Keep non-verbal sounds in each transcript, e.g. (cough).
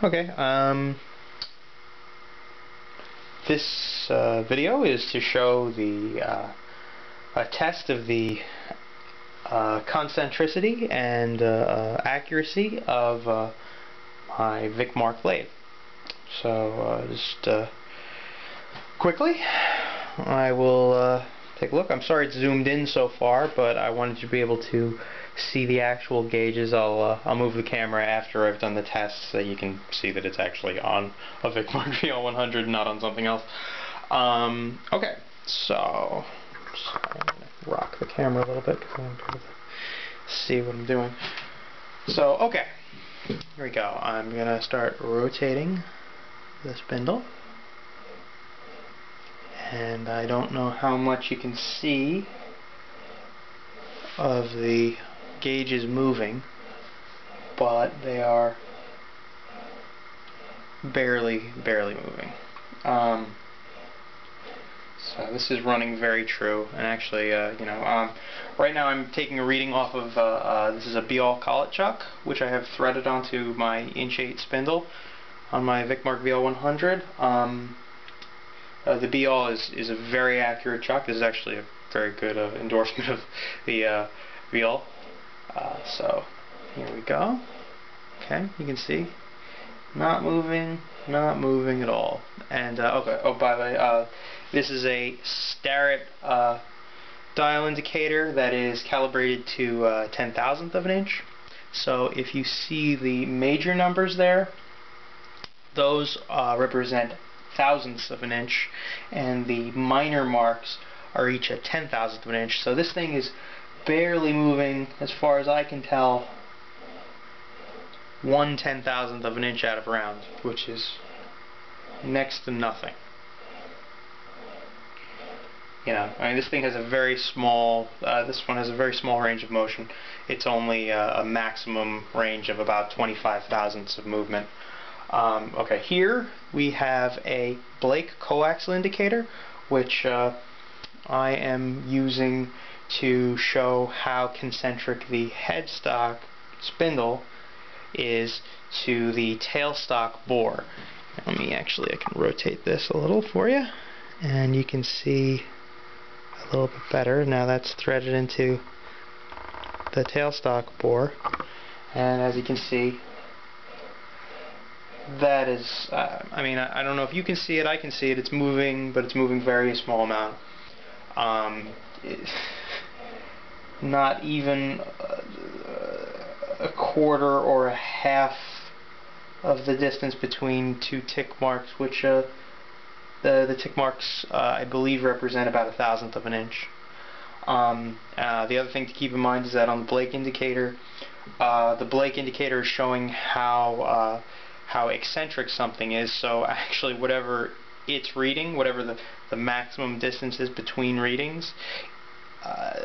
Okay, um, this uh, video is to show the uh, a test of the uh, concentricity and uh, uh, accuracy of uh, my Vicmarc lathe. So just quickly, I will take a look. I'm sorry it's zoomed in so far, but I wanted to be able to see the actual gauges. I'll uh, I'll move the camera after I've done the test so you can see that it's actually on a Vicmarc VL100, not on something else. Um, okay, so, I'm gonna rock the camera a little bit because I to see what I'm doing. So okay, here we go. I'm gonna start rotating the spindle and I don't know how much you can see of the gauges moving but they are barely barely moving um, so this is running very true and actually uh, you know um, right now I'm taking a reading off of uh, uh, this is a Beall collet chuck which I have threaded onto my inch 8 spindle on my Vicmarc VL100 um, uh, the Beall is, is a very accurate chuck. This is actually a very good uh, endorsement of the uh, Beall. Uh, so here we go. Okay, you can see. Not moving, not moving at all. And, uh, okay, oh, by the way, uh, this is a Starrett dial indicator that is calibrated to uh, 10 thousandth of an inch. So if you see the major numbers there, those uh, represent thousandths of an inch, and the minor marks are each a ten thousandth of an inch. So this thing is barely moving, as far as I can tell, one ten thousandth of an inch out of round, which is next to nothing. You know, I mean, this thing has a very small, uh, this one has a very small range of motion. It's only uh, a maximum range of about 25 thousandths of movement. Um, okay, here we have a Blake coaxial indicator, which uh, I am using to show how concentric the headstock spindle is to the tailstock bore. Let me actually, I can rotate this a little for you, and you can see a little bit better. Now that's threaded into the tailstock bore, and as you can see, that is, uh, I mean, I, I, don't know if you can see it, I can see it, it's moving, but it's moving very small amount. Um, it, not even a, a quarter or a half of the distance between two tick marks, which uh, the, the tick marks, uh, I believe, represent about a thousandth of an inch. Um, uh, the other thing to keep in mind is that on the Blake indicator, uh, the Blake indicator is showing how uh, how eccentric something is. So (laughs) actually whatever it's reading, whatever the, the maximum distance is between readings, uh,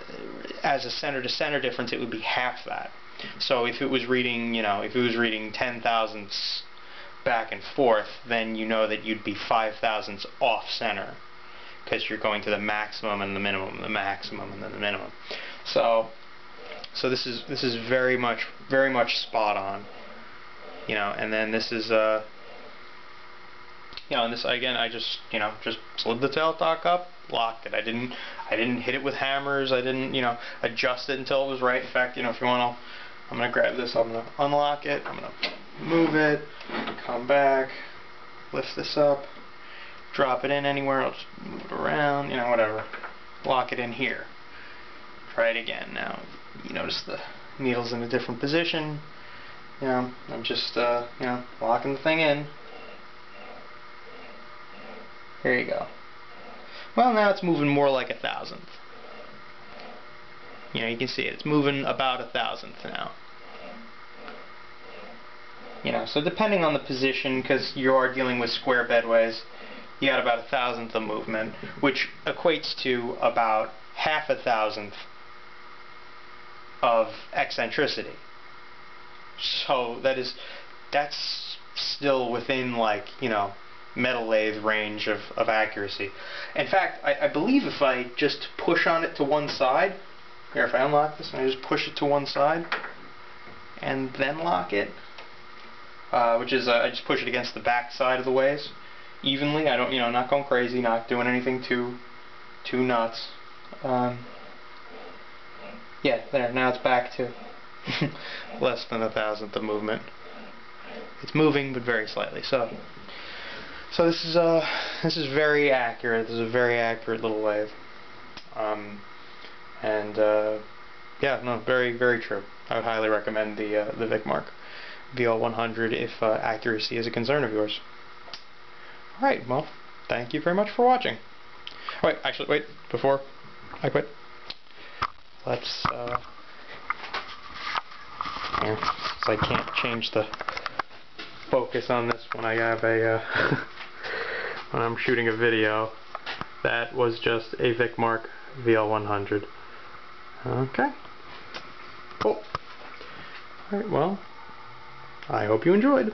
as a center to center difference, it would be half that. So if it was reading, you know, if it was reading 10 thousandths back and forth, then you know that you'd be 5 thousandths off center because you're going to the maximum and the minimum, the maximum and then the minimum. So, so this is this is very much very much spot on you know, and then this is, uh, you know, and this, again, I just, you know, just slid the tailstock up, locked it. I didn't, I didn't hit it with hammers, I didn't, you know, adjust it until it was right. In fact, you know, if you want, I'll, I'm to grab this, I'm to unlock it, I'm to move it, come back, lift this up, drop it in anywhere, I'll just move it around, you know, whatever. Lock it in here. Try it again. Now, you notice the needle's in a different position you know, I'm just, uh, you know, locking the thing in. There you go. Well, now it's moving more like a thousandth. You know, you can see it. It's moving about a thousandth now. You know, so depending on the position, because you are dealing with square bedways, you got about a thousandth of movement, which equates to about half a thousandth of eccentricity. So that is, that's still within like, you know, metal lathe range of, of accuracy. In fact, I, I believe if I just push on it to one side, here if I unlock this and I just push it to one side, and then lock it, uh, which is uh, I just push it against the back side of the ways evenly. I don't, you know, not going crazy, not doing anything too, too nuts. Um, yeah, there. Now it's back to (laughs) less than a thousandth of movement. It's moving, but very slightly. So, so this is uh, this is very accurate. This is a very accurate little wave. Um, and uh, yeah, no, very, very true. I would highly recommend the uh, the Vicmarc VL100 if uh, accuracy is a concern of yours. Alright, well, thank you very much for watching. Wait, actually, wait, before I quit, let's, uh, here, so I can't change the focus on this when I have a, uh, (laughs) when I'm shooting a video. That was just a Vicmarc VL100. Okay. Cool. Alright, well, I hope you enjoyed.